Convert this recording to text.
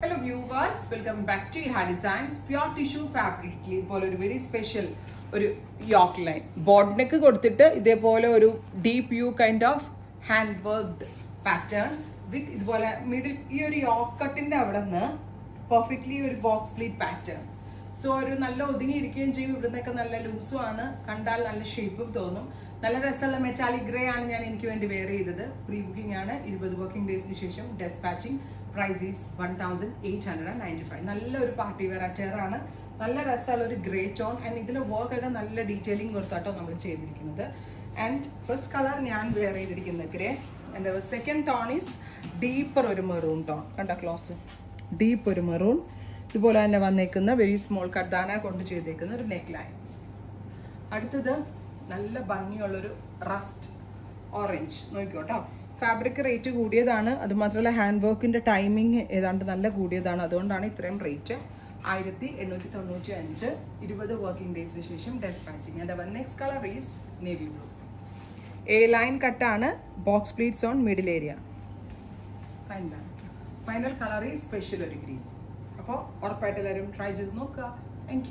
Hello viewers welcome back to ha designs pure tissue ഫാബ്രിക്കിൽ ഇതുപോലെ ഒരു വെരി സ്പെഷ്യൽ ഒരു യോക്ക് ലൈൻ ബോർഡ് നെക്ക് കൊടുത്തിട്ട് ഇതേപോലെ ഒരു deep U kind of hand worked pattern with ഇതുപോലെ മിഡിൽ ഈ ഒരു യോക്ക് കട്ടിന്റെ അവിടെ നിന്ന് പെർഫെക്റ്റ്ലി ഒരു ബോക്സ് പ്ലീറ്റ് പാറ്റേൺ സോ ഒരു നല്ല ഒതുങ്ങിയിരിക്കുകയും ചെയ്യും. ഇവിടുന്നൊക്കെ നല്ല ലൂസും ആണ്. കണ്ടാൽ നല്ല ഷേപ്പും തോന്നും. നല്ല രസമുള്ള മെറ്റാലിക് ഗ്രേ ആണ് ഞാൻ എനിക്ക് വേണ്ടി വെയർ ചെയ്തത്. പ്രീ ബുക്കിംഗ് ആണ്. ഇരുപത് വർക്കിംഗ് ഡേയ്സിന് ശേഷം dispatching price is one thousand eight hundred and ninety five നല്ലൊരു പാർട്ടി വെയർ അറ്റയർ ആണ്. നല്ല രസമുള്ള ഒരു ഗ്രേ ടോൺ ആൻഡ് ഇതിന്റെ വർക്ക് ഒക്കെ നല്ല ഡീറ്റെയിലിംഗ് കൊടുത്താട്ടോ നമ്മൾ ചെയ്തിരിക്കുന്നത്. ആൻഡ് ഫസ്റ്റ് കളർ ഞാൻ വെയർ ചെയ്തിരിക്കുന്നത് ഗ്രേ എന്റെ സെക്കൻഡ് ടോൺ ഈസ് ഡീപ്പർ ഒരു മെറൂൺ ടോൺ കണ്ടോ ക്ലോസ്? ഡീപ്പ് ഒരു മെറൂൺ ഇതുപോലെ തന്നെ വന്നേക്കുന്ന വെരി സ്മോൾ കർദാന കൊണ്ട് ചെയ്തേക്കുന്ന ഒരു നെക്ക് ലൈൻ അടുത്തത് നല്ല ഭംഗിയുള്ളൊരു റസ്റ്റ് ഓറഞ്ച് നോക്കിക്കോട്ടോ ഫാബ്രിക് റേറ്റ് കൂടിയതാണ്. അതുമാത്രമല്ല ഹാൻഡ് വർക്കിന്റെ ടൈമിങ് ഏതാണ്ട് നല്ല കൂടിയതാണ്. അതുകൊണ്ടാണ് ഇത്രയും റേറ്റ് ആയിരത്തി എണ്ണൂറ്റി തൊണ്ണൂറ്റി അഞ്ച് ഇരുപത് വർക്കിംഗ് ഡേയ്സിന് ശേഷം dispatching and our next colour is navy blue A line കട്ടാണ് box pleats on middle area final colour is special ഒരു ഗ്രീൻ അപ്പോൾ ഉറപ്പായിട്ട് എല്ലാവരും ട്രൈ ചെയ്ത് നോക്കുക. താങ്ക്